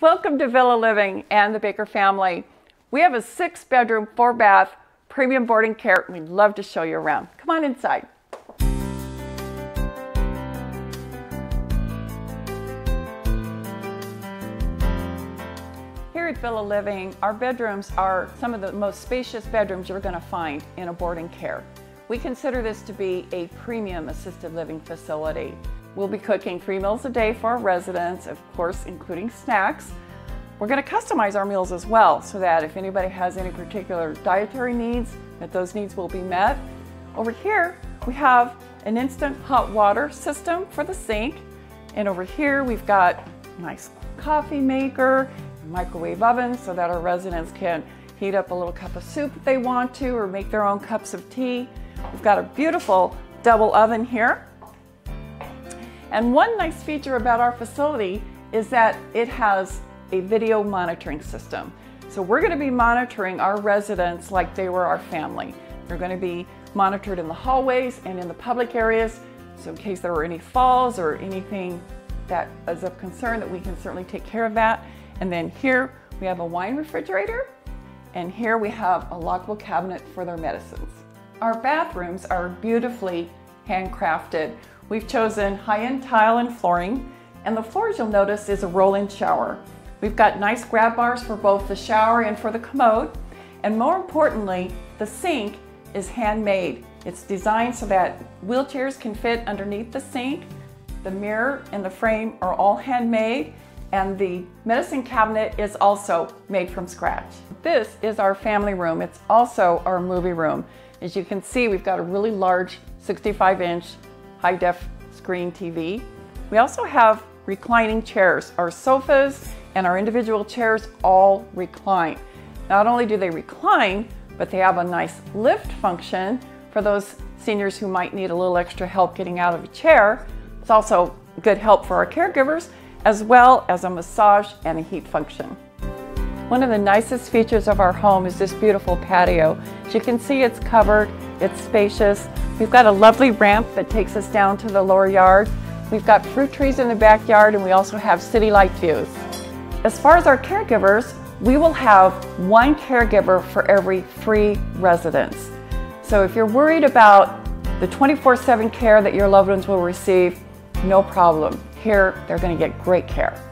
Welcome to Villa Living and the Baker family. We have a six bedroom, four bath, premium board and care. We'd love to show you around. Come on inside. Here at Villa Living, our bedrooms are some of the most spacious bedrooms you're going to find in a board and care. We consider this to be a premium assisted living facility. We'll be cooking three meals a day for our residents, of course, including snacks. We're going to customize our meals as well so that if anybody has any particular dietary needs, that those needs will be met. Over here, we have an instant hot water system for the sink. And over here, we've got a nice coffee maker, microwave oven so that our residents can heat up a little cup of soup if they want to or make their own cups of tea. We've got a beautiful double oven here and one nice feature about our facility is that it has a video monitoring system. So we're going to be monitoring our residents like they were our family. They're going to be monitored in the hallways and in the public areas. So in case there were any falls or anything that is of concern that we can certainly take care of that. And then here we have a wine refrigerator and here we have a lockable cabinet for their medicines. Our bathrooms are beautifully handcrafted We've chosen high-end tile and flooring, and the floors you'll notice is a roll-in shower. We've got nice grab bars for both the shower and for the commode, and more importantly, the sink is handmade. It's designed so that wheelchairs can fit underneath the sink. The mirror and the frame are all handmade, and the medicine cabinet is also made from scratch. This is our family room. It's also our movie room. As you can see, we've got a really large 65 inch high def screen TV. We also have reclining chairs. Our sofas and our individual chairs all recline. Not only do they recline, but they have a nice lift function for those seniors who might need a little extra help getting out of a chair. It's also good help for our caregivers, as well as a massage and a heat function. One of the nicest features of our home is this beautiful patio. As you can see, it's covered, it's spacious. We've got a lovely ramp that takes us down to the lower yard. We've got fruit trees in the backyard and we also have city light views. As far as our caregivers, we will have one caregiver for every three residents. So if you're worried about the 24-7 care that your loved ones will receive, no problem. Here, they're gonna get great care.